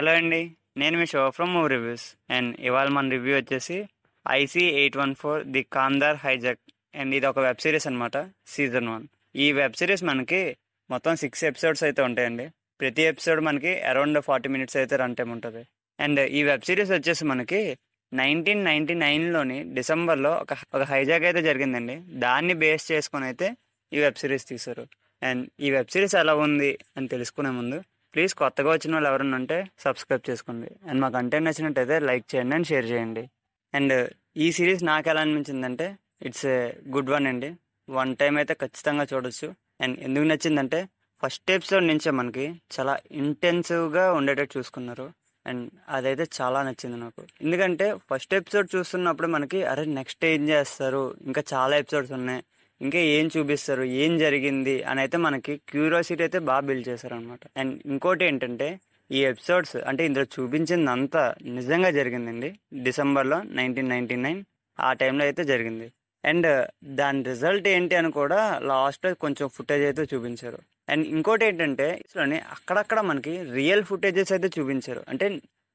Hello అండి నేను మీ show from move reviews. And ఇవాళ మన రివ్యూ వచ్చేసి IC eight one four the Kandahar hijack. And ఇది ఒక వెబ్ సిరీస్ అనమాట సీజన్ వన్. ఈ వెబ్ సిరీస్ మనకి మొత్తం సిక్స్ ఎపిసోడ్స్ అయితే ఉంటాయండి. ప్రతి ఎపిసోడ్ మనకి అరౌండ్ ఫార్టీ మినిట్స్ అయితే రన్ టైం ఉంటుంది. అండ్ ఈ వెబ్ సిరీస్ వచ్చేసి మనకి నైన్టీన్ నైన్టీ నైన్లోని డిసెంబర్లో ఒక ఒక హైజాక్ అయితే జరిగిందండి. దాన్ని బేస్ చేసుకొని అయితే ఈ వెబ్ సిరీస్ తీశారు. అండ్ ఈ వెబ్ సిరీస్ ఎలా ఉంది అని తెలుసుకునే ముందు ప్లీజ్ కొత్తగా వచ్చిన వాళ్ళు ఎవరైనా ఉంటే సబ్స్క్రైబ్ చేసుకోండి. అండ్ మా కంటెంట్ నచ్చినట్టయితే లైక్ చేయండి అండ్ షేర్ చేయండి. అండ్ ఈ సిరీస్ నాకు ఎలా అనిపించిందంటే ఇట్స్ ఏ గుడ్ వన్ అండి. వన్ టైం అయితే ఖచ్చితంగా చూడొచ్చు. అండ్ ఎందుకు నచ్చిందంటే ఫస్ట్ ఎపిసోడ్ నుంచే మనకి చాలా ఇంటెన్సివ్గా ఉండేటట్టు చూసుకున్నారు. అండ్ అదైతే చాలా నచ్చింది నాకు. ఎందుకంటే ఫస్ట్ ఎపిసోడ్ చూస్తున్నప్పుడు మనకి అరే నెక్స్ట్ ఏం చేస్తారు? ఇంకా చాలా ఎపిసోడ్స్ ఉన్నాయి. ఇంకా ఏం చూపిస్తారు? ఏం జరిగింది? అని అయితే మనకి క్యూరియాసిటీ అయితే బాగా బిల్డ్ చేస్తారు అనమాట అండ్ ఇంకోటి ఏంటంటే ఈ ఎపిసోడ్స్ అంటే ఇందులో చూపించిందంతా నిజంగా జరిగిందండి. డిసెంబర్లో నైన్టీన్ నైన్టీ నైన్ ఆ టైంలో అయితే జరిగింది. అండ్ దాని రిజల్ట్ ఏంటి అని కూడా లాస్ట్లో కొంచెం ఫుటేజ్ అయితే చూపించారు. అండ్ ఇంకోటి ఏంటంటే ఇసులోని అక్కడక్కడ మనకి రియల్ ఫుటేజెస్ అయితే చూపించారు. అంటే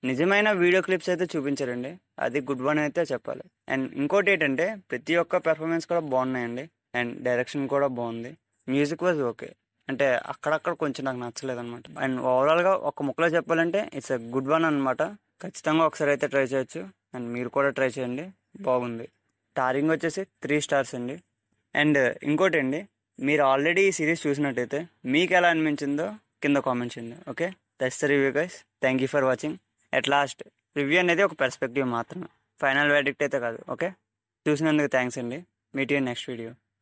నిజమైన వీడియో క్లిప్స్ అయితే చూపించారండి. అది గుడ్ వన్ అయితే చెప్పాలి. అండ్ ఇంకోటి ఏంటంటే ప్రతి ఒక్క పెర్ఫార్మెన్స్ కూడా బాగున్నాయండి. అండ్ డైరెక్షన్ కూడా బాగుంది. Music was okay. అంటే అక్కడక్కడ కొంచెం నాకు నచ్చలేదు అనమాట అండ్ ఓవరాల్గా ఒక ముక్కలో చెప్పాలంటే ఇట్స్ ఎ గుడ్ వన్ అనమాట ఖచ్చితంగా ఒకసారి అయితే ట్రై చేయొచ్చు. అండ్ మీరు కూడా ట్రై చేయండి. బాగుంది. స్టారింగ్ వచ్చేసి త్రీ స్టార్స్ అండి. అండ్ ఇంకోటి అండి మీరు ఆల్రెడీ ఈ సిరీస్ చూసినట్టయితే మీకు ఎలా అనిపించిందో కింద కామెంట్ చేయండి. Okay? That's the review guys. Thank you for watching. At last review అనేది ఒక పెర్స్పెక్టివ్ మాత్రమే. ఫైనల్ వెడిక్ట్ అయితే కాదు. ఓకే? చూసినందుకు థ్యాంక్స్ అండి. Meet you next video.